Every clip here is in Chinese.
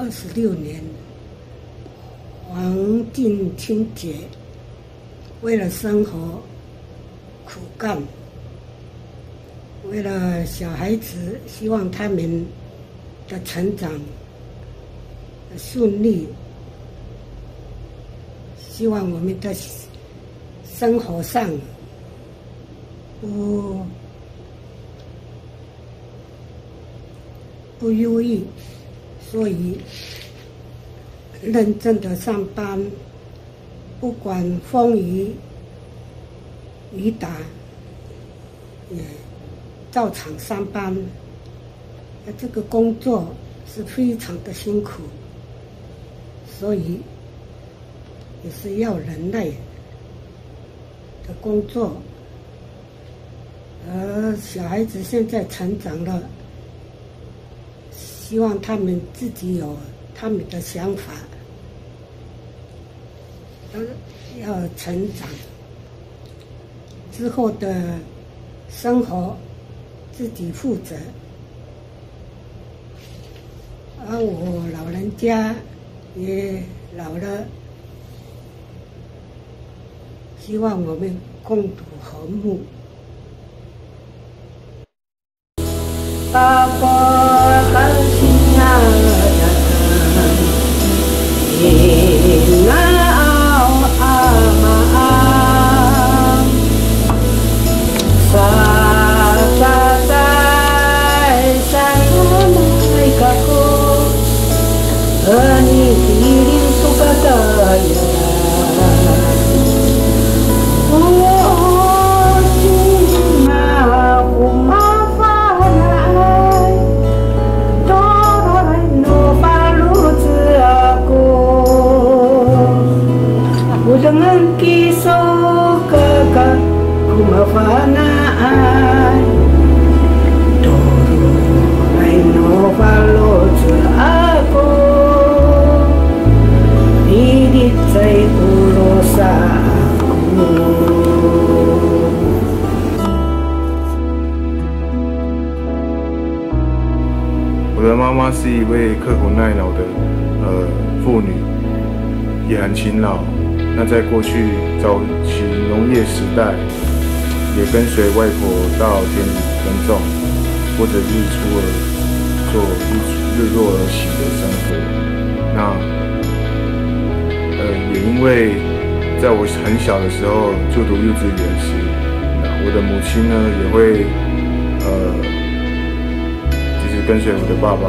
二十六年，环境清洁，为了生活苦干，为了小孩子，希望他们的成长顺利，希望我们的生活上不。不忧郁，所以认真的上班，不管风雨雨打，也照常上班。那这个工作是非常的辛苦，所以也是要忍耐的工作。而小孩子现在成长了。希望他们自己有他们的想法，要成长之后的生活自己负责，而我老人家也老了，希望我们共度和睦。Apa kasihnya Nada. 我的妈妈是一位刻苦耐劳的呃妇女，也很勤劳。那在过去早期农业时代，也跟随外婆到田里耕种，或者日出而作、日日落而息的生活。那呃，也因为在我很小的时候就读幼稚园时，那我的母亲呢也会呃就是。跟随我的爸爸，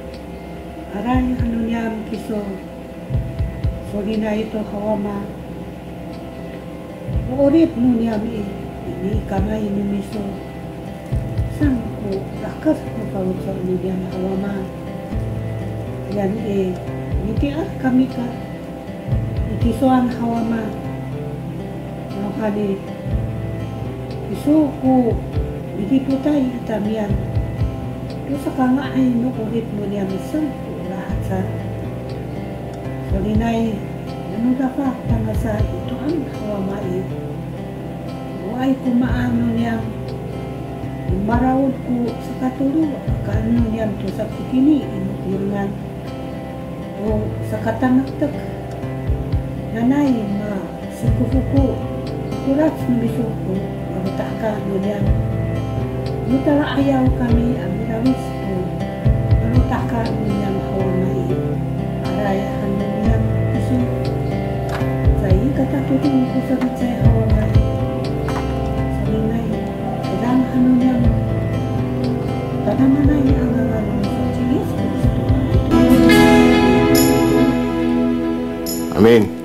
Maraming kanunyari kiso. So, hina ito, kawama. Uulit nunyari, hindi kamay ni miso. San ko, lakas ko pangutsa ni Diyan, kawama. Yan eh, hindi ah, kami ka. Ikiso ang kawama. Nakali, iso ko, hindi po tayo itamiyan. Kasi ka nga miso sa Solinay, ano dapat tanga sa ito ang hawamai. Ay kumaano niya marawod ko sa katulo, kaano niya to sa kikini, inutirngan. O sa katanagtag, nanay ma sikufuku, kurat ng bisuko, marutak ka niya. Nutara ayaw kami ang mirawis ko. Manutaka niyang 洗いはめになってしまった言い方ほどに細びちゃい方がいいそれがいい手段派の矢もバナナない派が悪い Amin.